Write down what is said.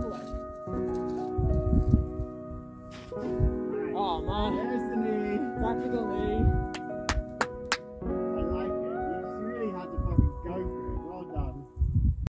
forward.